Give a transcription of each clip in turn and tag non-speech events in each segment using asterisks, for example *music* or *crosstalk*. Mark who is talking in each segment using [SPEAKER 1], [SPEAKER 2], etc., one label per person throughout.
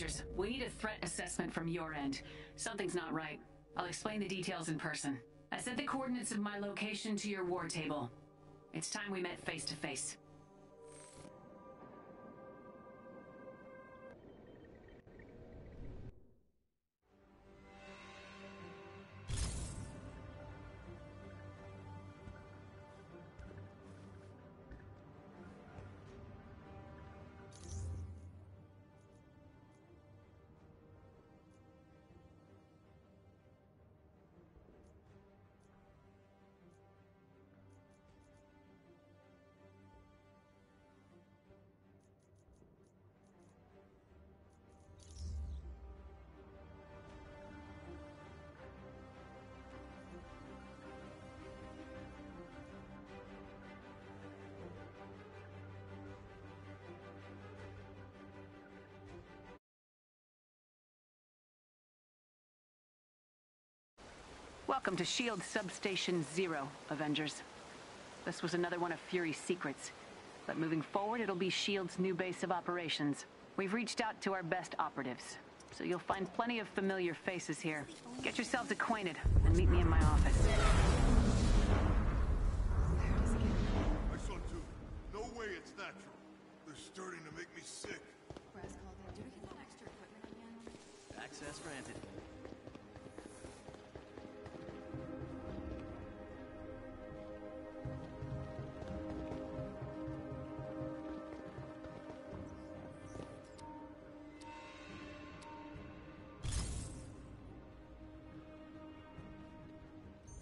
[SPEAKER 1] Avengers. We need a threat assessment from your end. Something's not right. I'll explain the details in person. I sent the coordinates of my location to your war table. It's time we met face to face. Welcome to SHIELD Substation Zero, Avengers. This was another one of Fury's secrets. But moving forward, it'll be SHIELD's new base of operations. We've reached out to our best operatives, so you'll find plenty of familiar faces here. Get yourselves acquainted, and meet me in my office.
[SPEAKER 2] I saw two. No way it's natural. They're starting to make me sick.
[SPEAKER 3] Raz called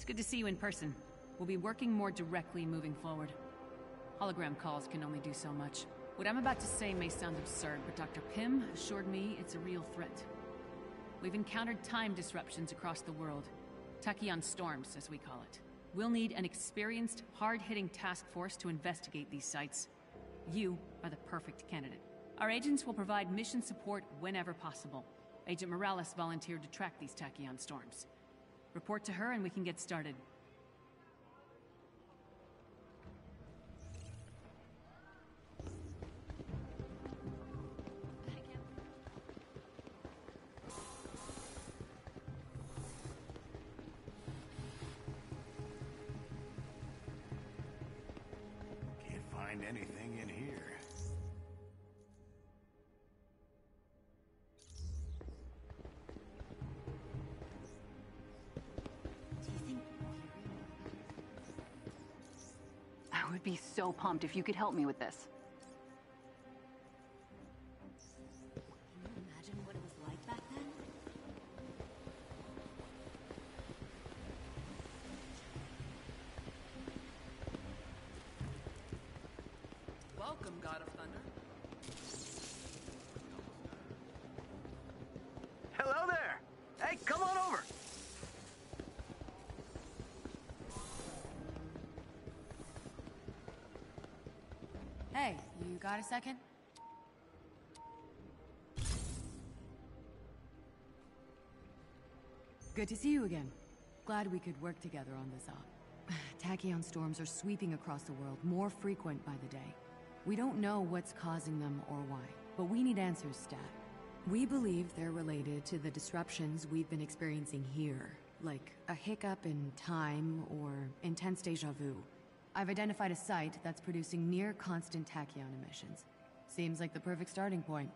[SPEAKER 1] good to see you in person. We'll be working more directly moving forward. Hologram calls can only do so much. What I'm about to say may sound absurd, but Dr. Pym assured me it's a real threat. We've encountered time disruptions across the world. Tachyon storms, as we call it. We'll need an experienced, hard-hitting task force to investigate these sites. You are the perfect candidate. Our agents will provide mission support whenever possible. Agent Morales volunteered to track these Tachyon storms. Report to her and we can get started.
[SPEAKER 4] So pumped if you could help me with this.
[SPEAKER 3] Got a second?
[SPEAKER 5] Good to see you again. Glad we could work together on this op. *sighs* Tachyon storms are sweeping across the world, more frequent by the day. We don't know what's causing them or why, but we need answers stat. We believe they're related to the disruptions we've been experiencing here, like a hiccup in time or intense deja vu. I've identified a site that's producing near constant tachyon emissions. Seems like the perfect starting point.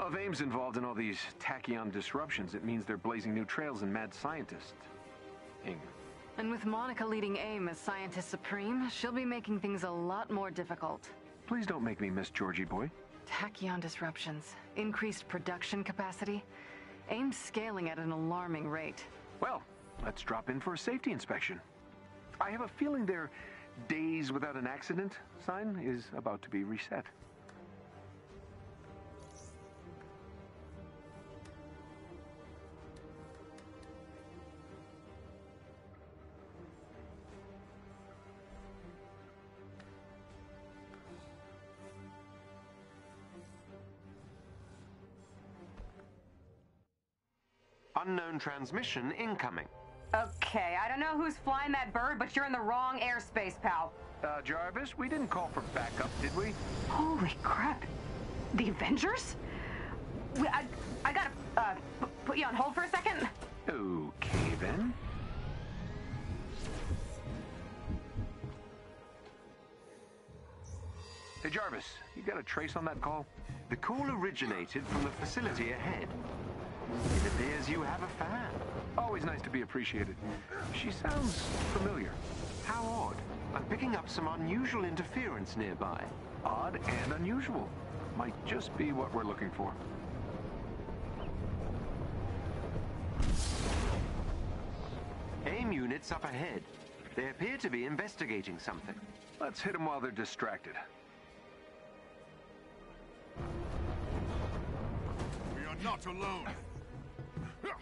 [SPEAKER 6] Well, if AIM's involved in all these tachyon disruptions, it means they're blazing new trails in mad scientist. Ing.
[SPEAKER 4] And with Monica leading AIM as Scientist Supreme, she'll be making things a lot more difficult.
[SPEAKER 6] Please don't make me miss Georgie boy.
[SPEAKER 4] Tachyon disruptions, increased production capacity, AIM's scaling at an alarming rate.
[SPEAKER 6] Well, let's drop in for a safety inspection. I have a feeling their days without an accident sign is about to be reset.
[SPEAKER 7] Unknown transmission incoming.
[SPEAKER 8] Okay, I don't know who's flying that bird, but you're in the wrong airspace, pal.
[SPEAKER 6] Uh, Jarvis, we didn't call for backup, did we?
[SPEAKER 8] Holy crap. The Avengers? We, I, I gotta uh, p- put you on hold for a second.
[SPEAKER 6] Okay, then. Hey, Jarvis, you got a trace on that call?
[SPEAKER 7] The call originated from the facility ahead. It appears you have a fan.
[SPEAKER 6] Always nice to be appreciated. She sounds familiar.
[SPEAKER 7] How odd. I'm picking up some unusual interference nearby.
[SPEAKER 6] Odd and unusual. Might just be what we're looking for.
[SPEAKER 7] AIM units up ahead. They appear to be investigating something.
[SPEAKER 6] Let's hit them while they're distracted.
[SPEAKER 2] We are not alone.
[SPEAKER 6] Huh.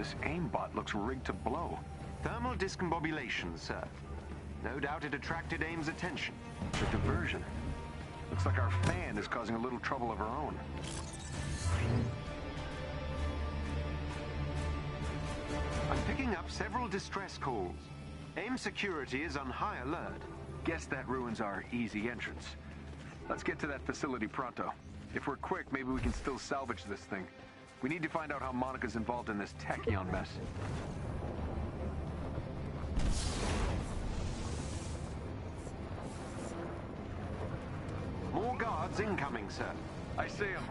[SPEAKER 6] This aimbot looks rigged to blow.
[SPEAKER 7] Thermal discombobulation, sir. No doubt it attracted AIM's attention.
[SPEAKER 6] The diversion. Looks like our fan is causing a little trouble of her own.
[SPEAKER 7] I'm picking up several distress calls. AIM security is on high alert.
[SPEAKER 6] Guess that ruins our easy entrance. Let's get to that facility pronto. If we're quick, maybe we can still salvage this thing. We need to find out how Monica's involved in this tachyon mess.
[SPEAKER 7] More guards incoming, sir.
[SPEAKER 6] I see him.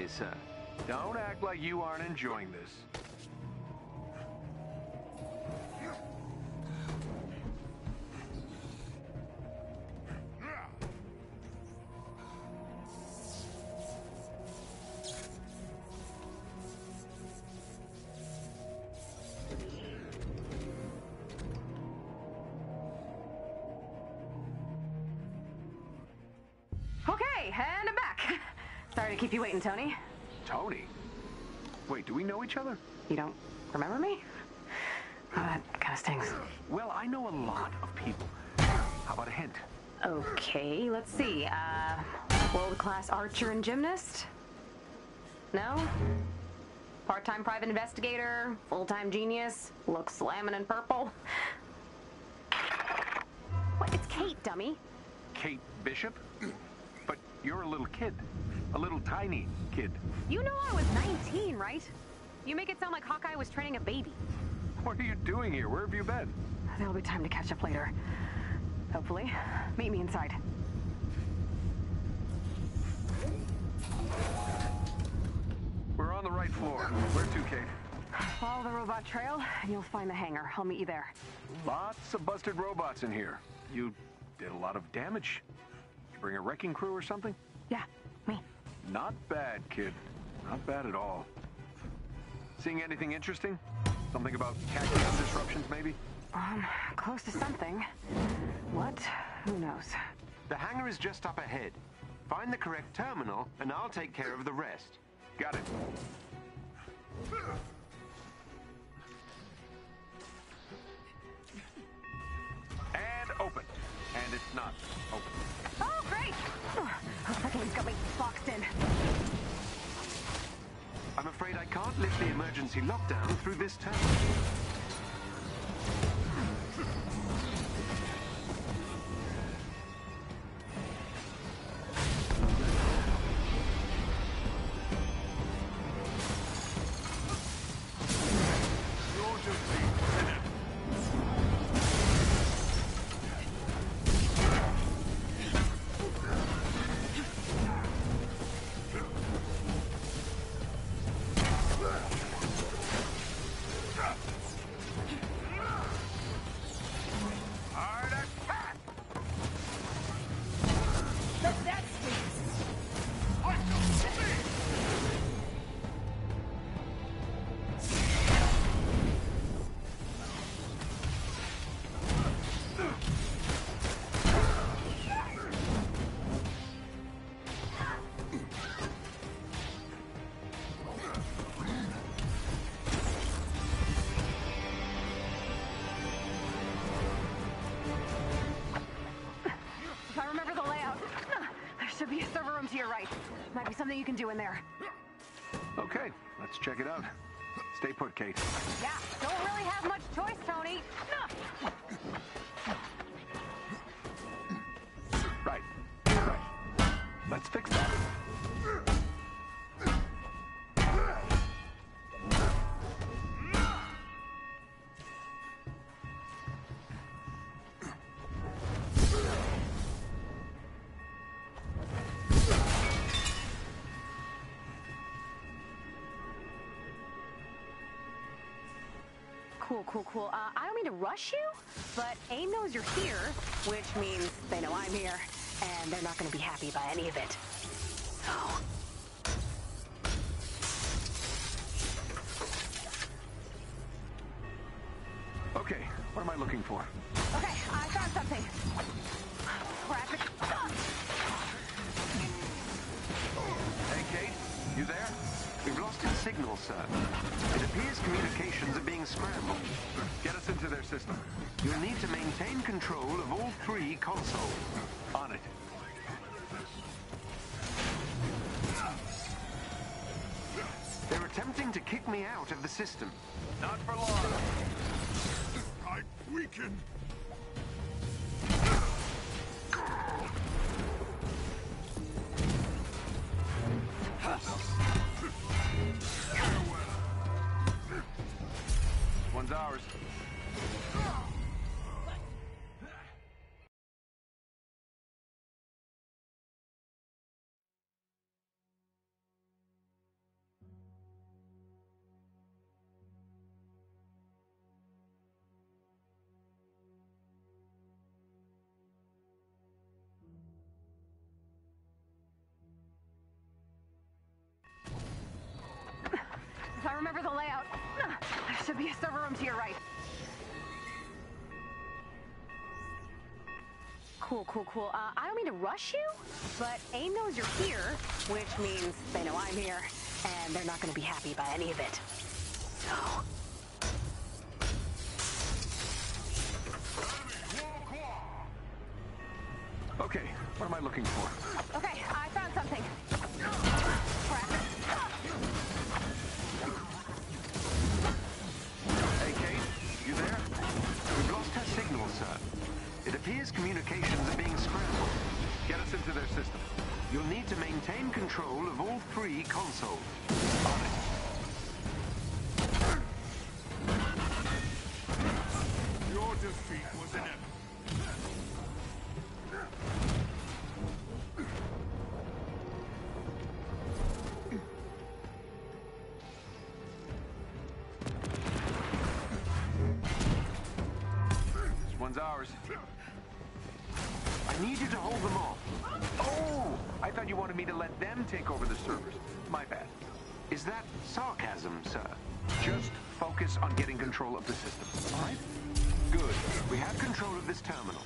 [SPEAKER 6] Me,
[SPEAKER 7] sir.
[SPEAKER 6] Don't act like you aren't enjoying this.
[SPEAKER 8] Okay, and I'm back. Sorry to keep you waiting, Tony.
[SPEAKER 6] Tony? Wait, do we know each other?
[SPEAKER 8] You don't remember me? Oh, that kind of stings.
[SPEAKER 6] Well, I know a lot of people. How about a hint?
[SPEAKER 8] Okay, let's see. Uh, world-class archer and gymnast? No? Part-time private investigator? Full-time genius? Looks slamming in purple? What? It's Kate, dummy.
[SPEAKER 6] Kate Bishop? But you're a little kid. A little tiny kid.
[SPEAKER 8] You know I was 19, right? You make it sound like Hawkeye was training a baby.
[SPEAKER 6] What are you doing here? Where have you been?
[SPEAKER 8] There'll be time to catch up later. Hopefully. Meet me inside.
[SPEAKER 6] We're on the right floor. Where to, Kate?
[SPEAKER 8] Follow the robot trail, and you'll find the hangar. I'll meet you there.
[SPEAKER 6] Lots of busted robots in here. You did a lot of damage. You bring a wrecking crew or something?
[SPEAKER 8] Yeah.
[SPEAKER 6] Not bad, kid. Not bad at all. Seeing anything interesting? Something about tachyon disruptions, maybe?
[SPEAKER 8] Um, close to something. What? Who knows?
[SPEAKER 7] The hangar is just up ahead. Find the correct terminal, and I'll take care of the rest.
[SPEAKER 6] Got it. And open. And it's not open.
[SPEAKER 8] Oh, great! Looks like he's got me
[SPEAKER 7] I'm afraid I can't lift the emergency lockdown through this terminal.
[SPEAKER 2] Be a server room to your right.
[SPEAKER 8] Might be something you can do in there.
[SPEAKER 6] Okay, let's check it out. Stay put, Kate.
[SPEAKER 8] Yeah, don't really have much choice, Tony.
[SPEAKER 6] Right. Right. Let's fix that.
[SPEAKER 8] Cool, cool. Uh, I don't mean to rush you, but AIM knows you're here, which means they know I'm here, and they're not going to be happy by any of it. Should be a server room to your right. Cool, cool, cool. Uh, I don't mean to rush you, but AIM knows you're here, which means they know I'm here, and they're not going to be happy by any of it. So...
[SPEAKER 6] Okay, what am I looking for? One's ours.
[SPEAKER 7] I need you to hold them off.
[SPEAKER 6] Oh! I thought you wanted me to let them take over the servers. My bad.
[SPEAKER 7] Is that sarcasm, sir?
[SPEAKER 6] Just focus on getting control of the system, all right?
[SPEAKER 7] Good. We have control of this terminal.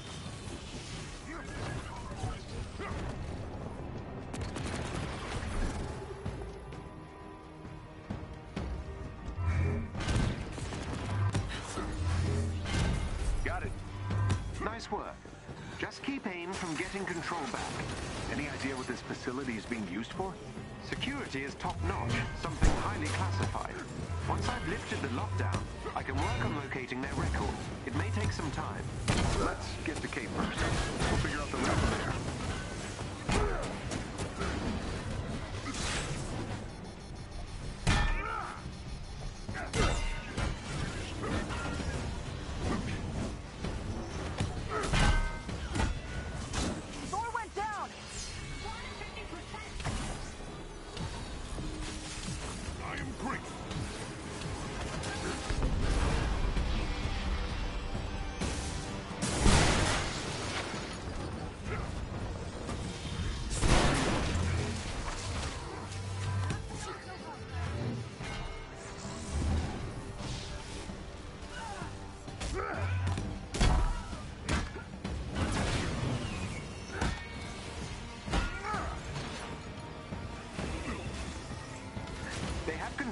[SPEAKER 6] Facility is being used for?
[SPEAKER 7] Security is top-notch, something highly classified. Once I've lifted the lockdown, I can work on locating their records. It may take some time.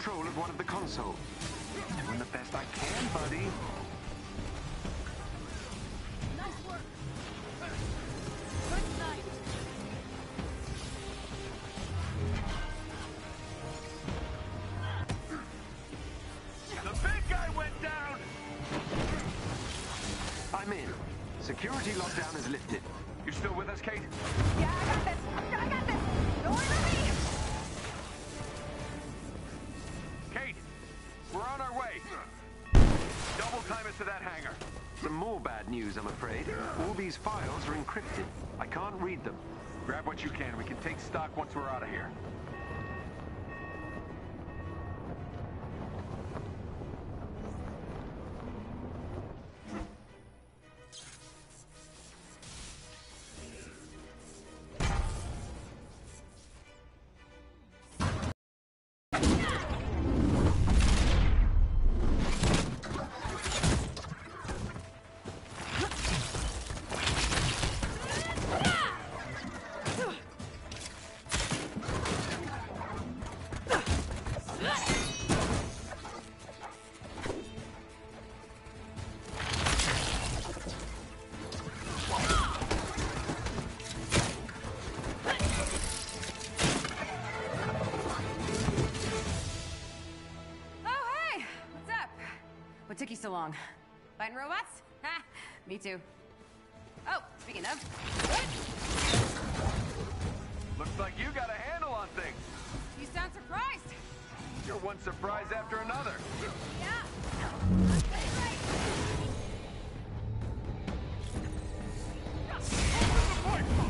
[SPEAKER 7] control of one of the consoles.
[SPEAKER 6] Doing the best I can, buddy.
[SPEAKER 9] Nice work. The big guy went down!
[SPEAKER 7] I'm in. Security lockdown is lifted. Bad news, I'm afraid. All these files are encrypted. I can't read them.
[SPEAKER 6] Grab what you can. We can take stock once we're out of here.
[SPEAKER 8] So long? Fighting robots? *laughs* Ha! Me too. Oh, speaking of,
[SPEAKER 6] Looks like you got a handle on things.
[SPEAKER 8] you sound surprised.
[SPEAKER 6] You're one surprise after another.
[SPEAKER 8] Yeah.
[SPEAKER 6] You're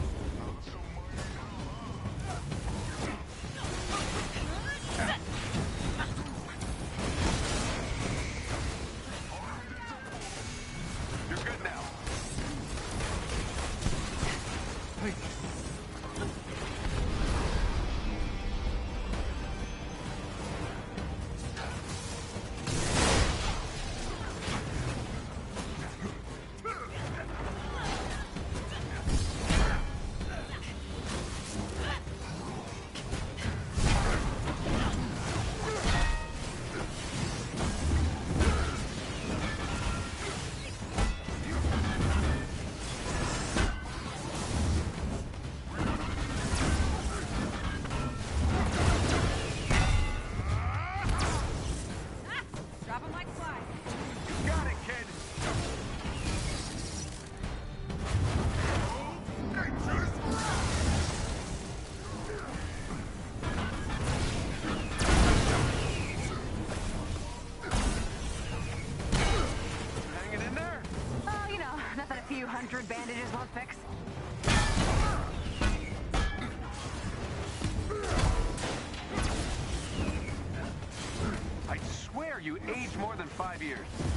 [SPEAKER 6] five years.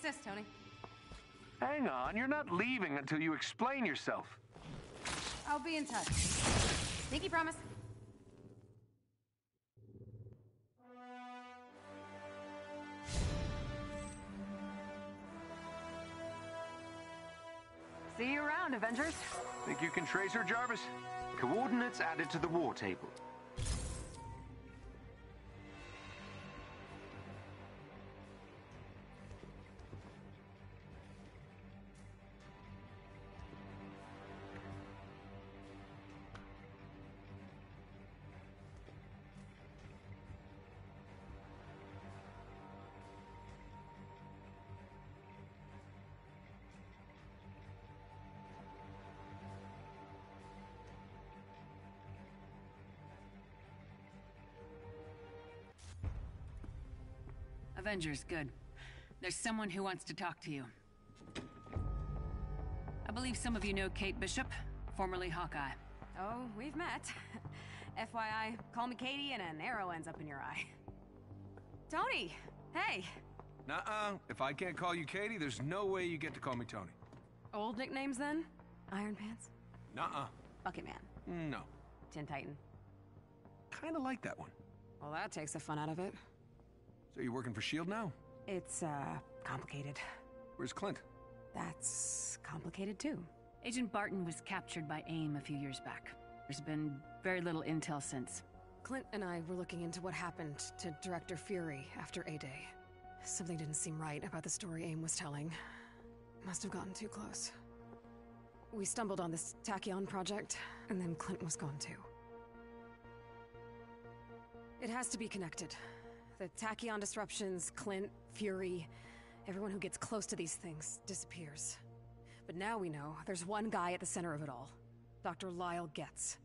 [SPEAKER 8] Assist, Tony.
[SPEAKER 6] Hang on, you're not leaving until you explain yourself.
[SPEAKER 8] I'll be in touch. Sneaky promise.
[SPEAKER 10] See you around, Avengers.
[SPEAKER 6] Think you can trace her, Jarvis?
[SPEAKER 7] Coordinates added to the war table.
[SPEAKER 1] Avengers, good. There's someone who wants to talk to you. I believe some of you know Kate Bishop, formerly Hawkeye.
[SPEAKER 8] Oh, we've met. *laughs* FYI, call me Katie and an arrow ends up in your eye. Tony! Hey!
[SPEAKER 11] Nuh-uh. If I can't call you Katie, there's no way you get to call me Tony.
[SPEAKER 8] Old nicknames then? Iron Pants?
[SPEAKER 11] Nuh-uh.
[SPEAKER 8] Bucket Man?
[SPEAKER 11] No.
[SPEAKER 8] Tin Titan?
[SPEAKER 11] Kinda like that one.
[SPEAKER 8] Well, that takes the fun out of it.
[SPEAKER 12] So you're working for S.H.I.E.L.D. now?
[SPEAKER 8] It's, uh, complicated.
[SPEAKER 12] Where's Clint?
[SPEAKER 8] That's complicated too.
[SPEAKER 1] Agent Barton was captured by AIM a few years back. There's been very little intel since.
[SPEAKER 8] Clint and I were looking into what happened to Director Fury after A-Day. Something didn't seem right about the story AIM was telling. Must have gotten too close. We stumbled on this Tachyon project, and then Clint was gone too. It has to be connected. The Tachyon disruptions, Clint, Fury, everyone who gets close to these things disappears. But now we know there's one guy at the center of it all. Dr. Lyle Getz.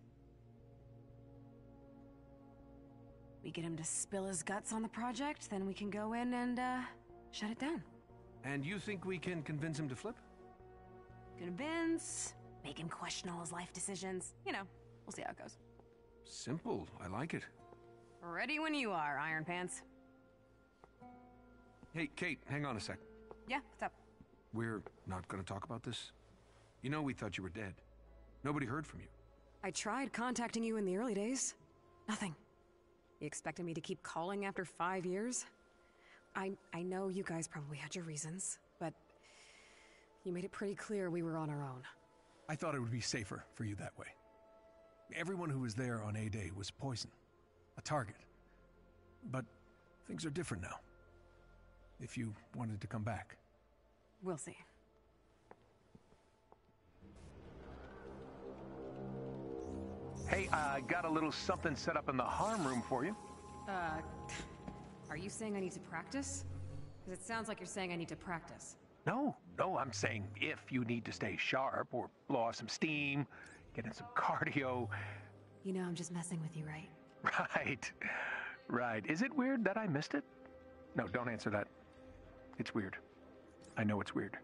[SPEAKER 8] We get him to spill his guts on the project, then we can go in and, uh, shut it down.
[SPEAKER 12] And you think we can convince him to flip?
[SPEAKER 8] Convince, make him question all his life decisions. You know, we'll see how it goes.
[SPEAKER 12] Simple. I like it.
[SPEAKER 8] Ready when you are, Iron Pants.
[SPEAKER 12] Hey, Kate, hang on a sec.
[SPEAKER 8] Yeah, what's up?
[SPEAKER 12] We're not gonna talk about this? You know we thought you were dead. Nobody heard from you.
[SPEAKER 8] I tried contacting you in the early days. Nothing. You expected me to keep calling after five years? I, I know you guys probably had your reasons, but you made it pretty clear we were on our own.
[SPEAKER 13] I thought it would be safer for you that way. Everyone who was there on A-Day was poison. A target. But things are different now. If you wanted to come back.
[SPEAKER 8] We'll see.
[SPEAKER 6] Hey, I got a little something set up in the harm room for you.
[SPEAKER 8] Uh, are you saying I need to practice? Because it sounds like you're saying I need to practice.
[SPEAKER 6] No, no, I'm saying if you need to stay sharp or blow off some steam, get in some cardio.
[SPEAKER 8] You know I'm just messing with you, right?
[SPEAKER 6] Right, right. Is it weird that I missed it? No, don't answer that. It's weird. I know it's weird.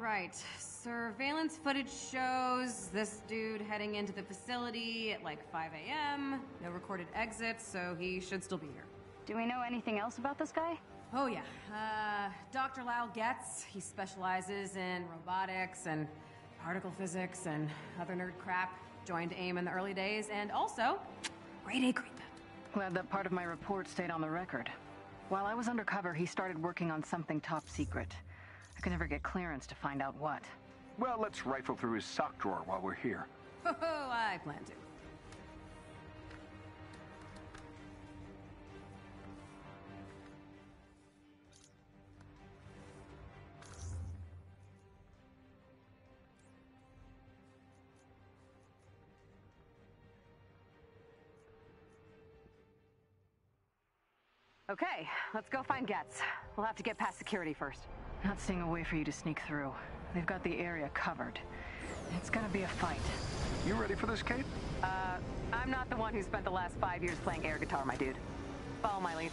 [SPEAKER 8] Right. Surveillance footage shows this dude heading into the facility at like 5 a.m. No recorded exits, so he should still be here.
[SPEAKER 3] Do we know anything else about this guy?
[SPEAKER 8] Oh, yeah. Uh, Dr. Lyle Getz. He specializes in robotics and particle physics and other nerd crap. Joined AIM in the early days, and also, grade A creep.
[SPEAKER 14] Glad that part of my report stayed on the record. While I was undercover, he started working on something top secret. I could never get clearance to find out what.
[SPEAKER 6] Well, let's rifle through his sock drawer while we're here.
[SPEAKER 8] Oh, I plan to.
[SPEAKER 14] Okay, let's go find Getz. We'll have to get past security first. Not seeing a way for you to sneak through. They've got the area covered. It's gonna be a fight.
[SPEAKER 6] You ready for this, Kate?
[SPEAKER 14] Uh, I'm not the one who spent the last five years playing air guitar, my dude. Follow my lead.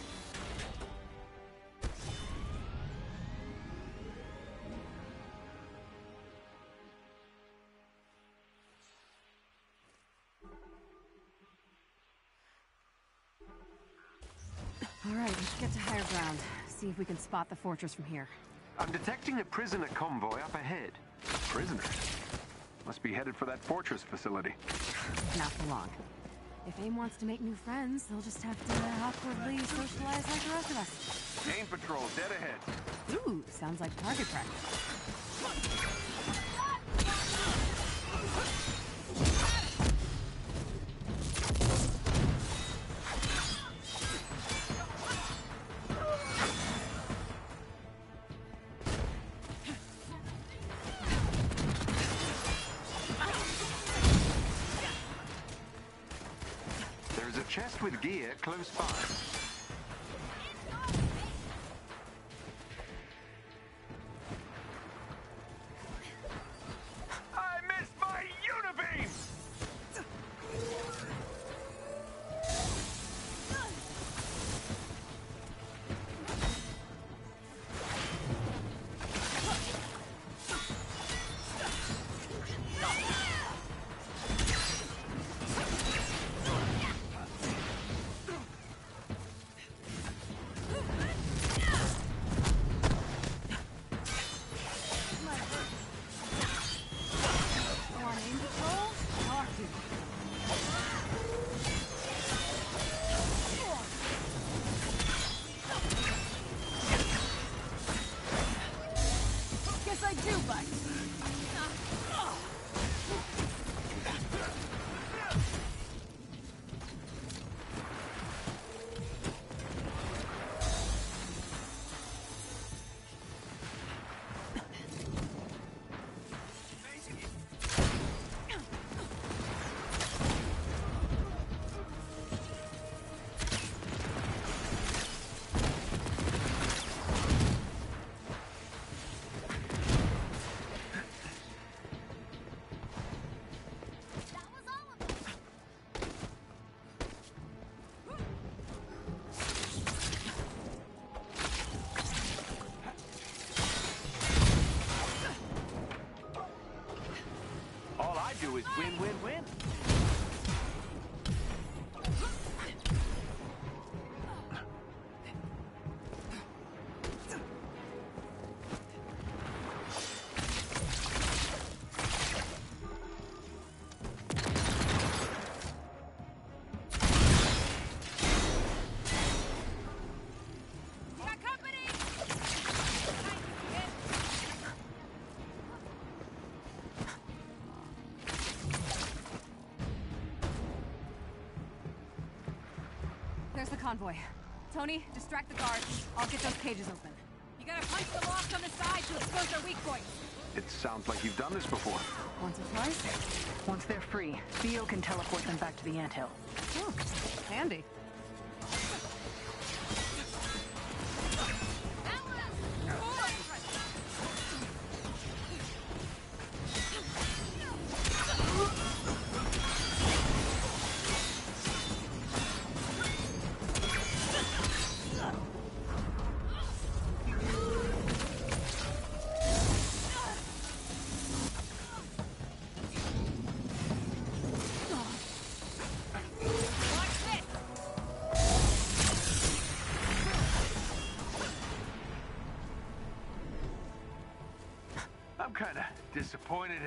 [SPEAKER 8] All right, let's get to higher ground. See if we can spot the fortress from here.
[SPEAKER 7] I'm detecting a prisoner convoy up ahead.
[SPEAKER 6] Prisoners? Must be headed for that fortress facility.
[SPEAKER 8] Not for long. If AIM wants to make new friends, they'll just have to awkwardly socialize like the rest of us.
[SPEAKER 6] AIM patrol, dead ahead.
[SPEAKER 8] Ooh, sounds like target practice.
[SPEAKER 7] Close by.
[SPEAKER 6] Is win, win, win.
[SPEAKER 8] Convoy. Tony, distract the guards. I'll get those cages open. You gotta punch the locks on the side to expose their weak points.
[SPEAKER 6] It sounds like you've done this before.
[SPEAKER 5] Once or twice. Once they're free, Theo can teleport them back to the anthill.
[SPEAKER 8] Oh, handy.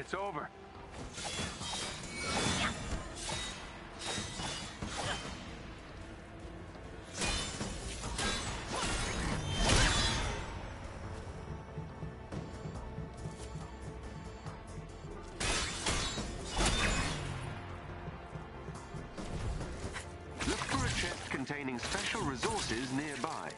[SPEAKER 6] It's over.
[SPEAKER 7] Look for a chest containing special resources nearby.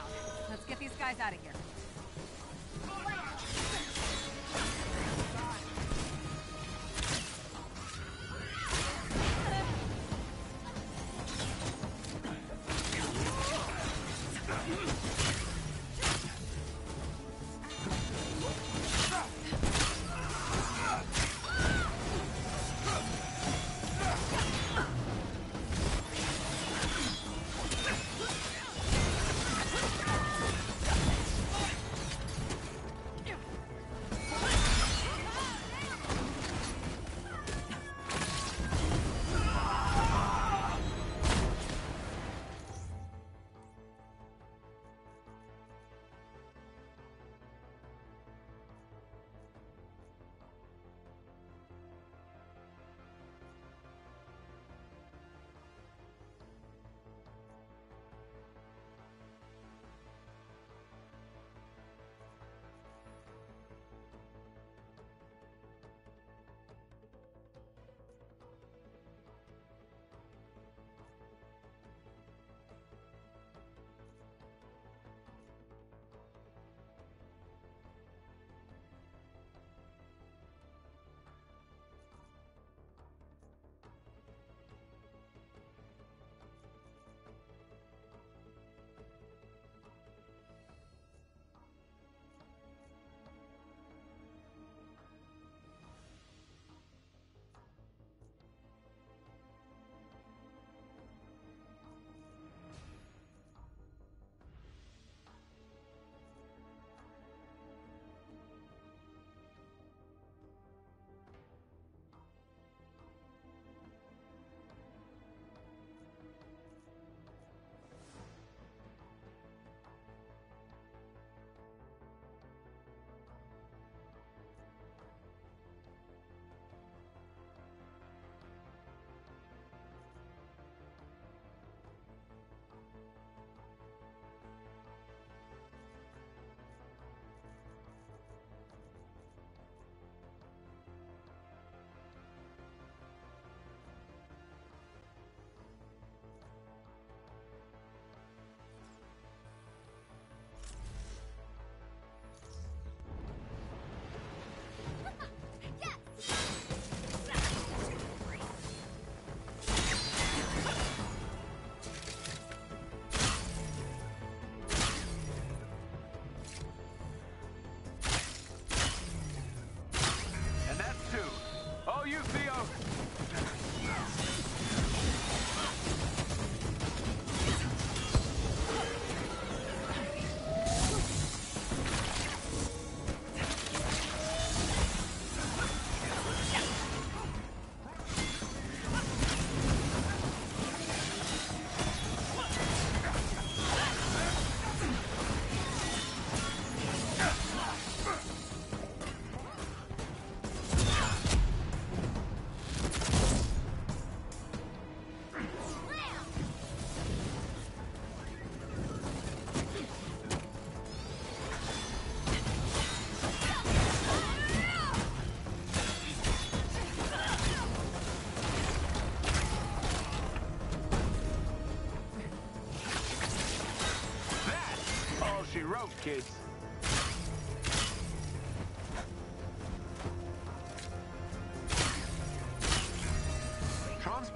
[SPEAKER 6] Down. Let's get these guys out of here.
[SPEAKER 7] Kids.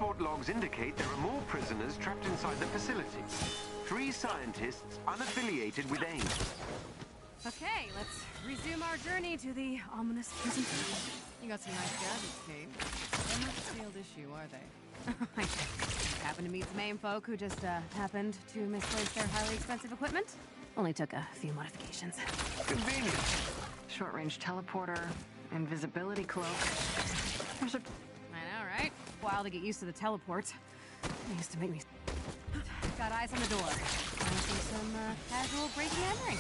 [SPEAKER 7] Report logs indicate there are more prisoners trapped inside the facility. Three scientists unaffiliated with AIM.
[SPEAKER 8] Okay, let's resume our journey to the ominous prison. You got some nice gadgets, Kate. They're not a sealed issue, are they? I *laughs* happen to meet some AIM folk who just uh, happened to misplace their highly expensive equipment. Only took a few modifications.
[SPEAKER 7] Convenient.
[SPEAKER 5] Short-range teleporter, invisibility cloak. There's a...
[SPEAKER 8] I know, right? While to get used to the teleport. It used to make me... Got eyes on the door. Wanna see some uh, casual breaking and entering?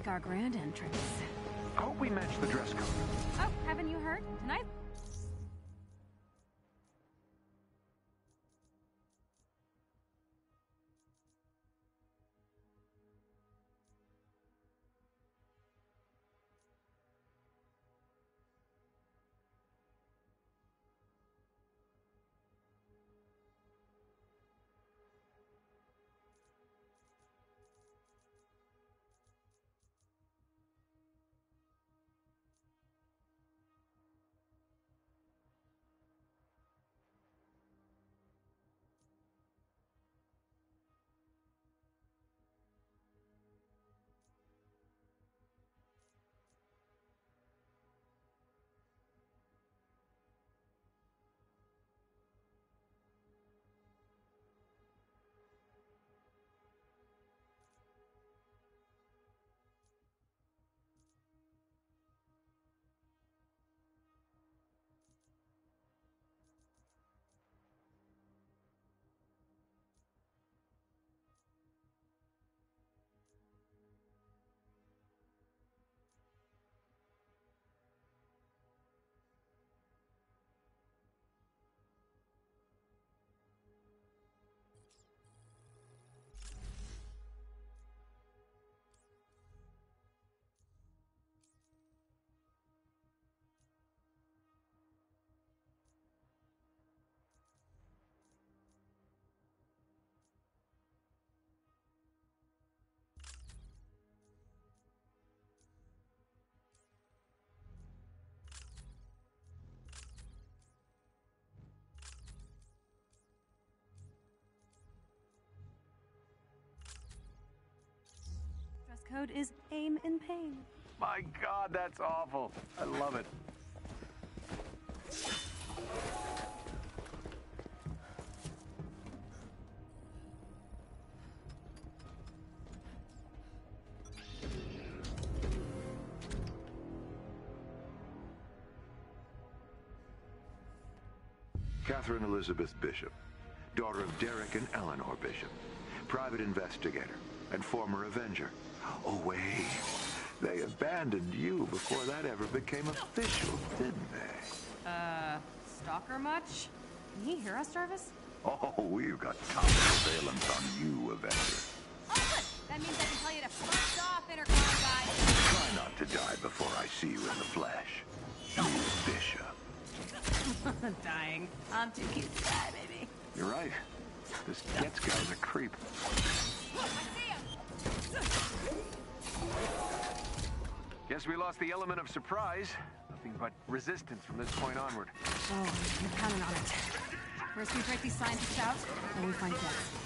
[SPEAKER 8] Make our grand entrance.
[SPEAKER 6] Hope we match the dress code.
[SPEAKER 8] Code is aim in pain.
[SPEAKER 6] My god, that's awful. I love it.
[SPEAKER 15] Catherine Elizabeth Bishop, daughter of Derek and Eleanor Bishop, private investigator and former Avenger. Oh, wait. They abandoned you before that ever became official, didn't they?
[SPEAKER 8] Uh, stalker much? Can he hear us, Jarvis?
[SPEAKER 15] Oh, we've got top surveillance on you, Avenger.
[SPEAKER 8] Oh, good. That means I can tell you to fuck off, intercom guy.
[SPEAKER 15] Try not to die before I see you in the flesh. Miss Bishop. *laughs*
[SPEAKER 8] Dying. I'm too cute to die, baby.
[SPEAKER 6] You're right. This Getz guy's a creep. Guess we lost the element of surprise. nothing but resistance from this point onward.
[SPEAKER 8] Oh, I'm counting on it. First we break these scientists out, then we find Getz.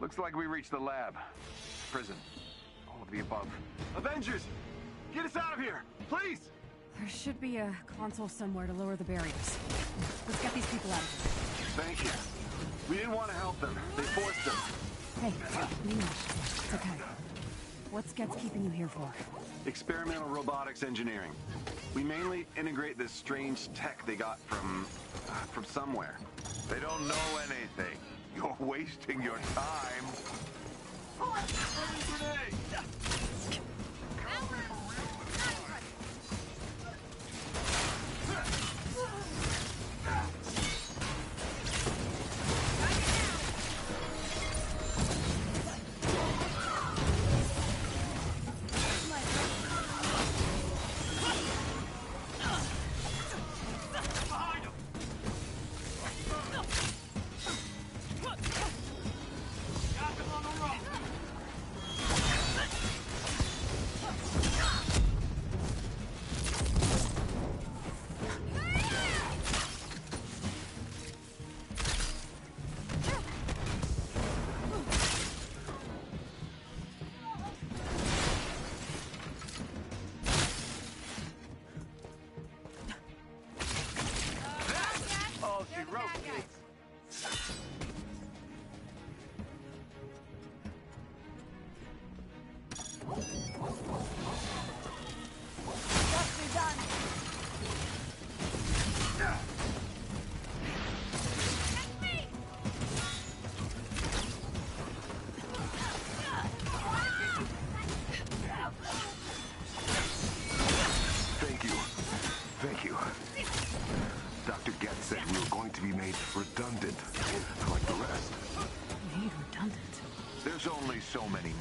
[SPEAKER 6] Looks like we reached the lab. Prison. All of the above.
[SPEAKER 16] Avengers! Get us out of here! Please!
[SPEAKER 8] There should be a console somewhere to lower the barriers. Let's get these people out of here.
[SPEAKER 16] Thank you. We didn't want to help them. They forced us.
[SPEAKER 8] Hey, Nina, it's okay. What's Getz keeping you here for?
[SPEAKER 16] Experimental robotics engineering. We mainly integrate this strange tech they got from... Uh, from somewhere.
[SPEAKER 15] They don't know anything. You're wasting your time.
[SPEAKER 17] Oh,
[SPEAKER 15] There's only so many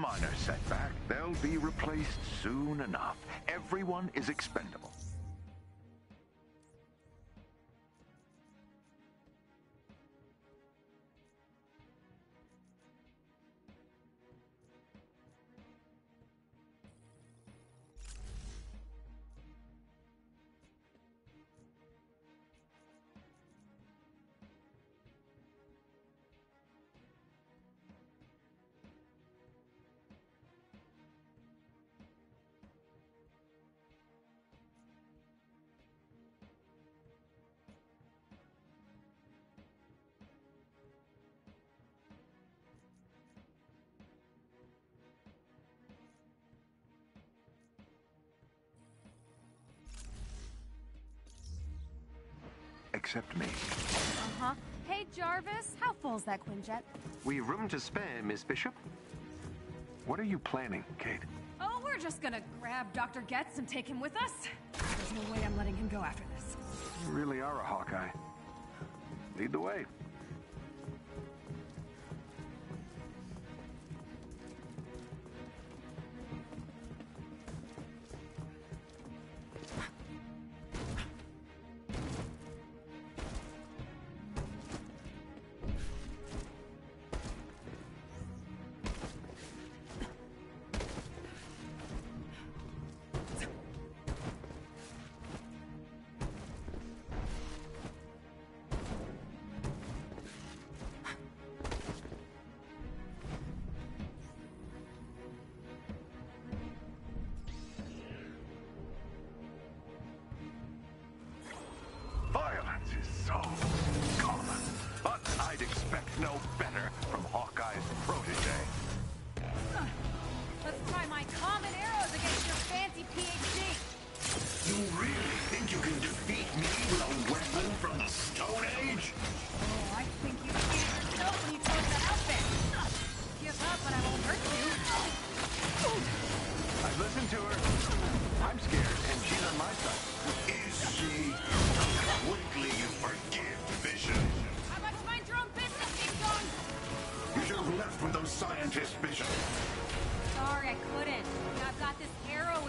[SPEAKER 15] minor setback. They'll be replaced soon enough. Everyone is expendable. Except me.
[SPEAKER 8] Uh-huh. Hey, Jarvis, how full's that Quinjet?
[SPEAKER 7] We've room to spare, Miss Bishop.
[SPEAKER 6] What are you planning, Kate?
[SPEAKER 8] Oh, we're just gonna grab Dr. Getz and take him with us? There's no way I'm letting him go after this.
[SPEAKER 6] You really are a Hawkeye. Lead the way.
[SPEAKER 15] So common. But I'd expect no better from Hawkeye's protege.
[SPEAKER 8] Let's try my common arrows against your fancy PhD.
[SPEAKER 18] You really think you can defeat me with a weapon from the Stone Age?
[SPEAKER 8] Oh, I think you cheated yourself when you chose that outfit. Give up and I won't hurt you.
[SPEAKER 6] I've listened to her. I'm scared, and she's on my side.
[SPEAKER 18] Is she? Quickly you forgive,
[SPEAKER 8] How much mind your own business?
[SPEAKER 18] You should have left with those scientists, Bishop.
[SPEAKER 8] Sorry, I couldn't. I've got this arrow